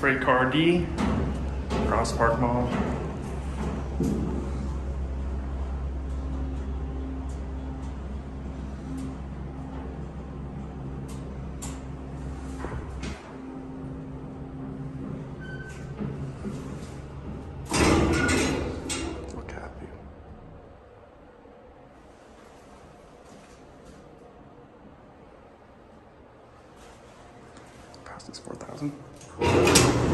Freight Car D, Ross Park Mall. Fastest 4,000.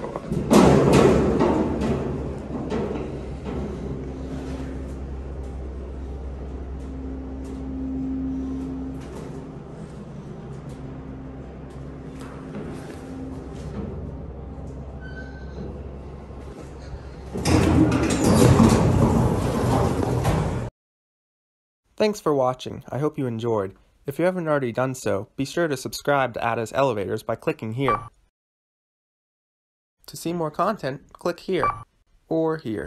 Gotta. Thanks for watching. I hope you enjoyed. If you haven't already done so, be sure to subscribe to AdazElevatorz by clicking here. To see more content, click here or here.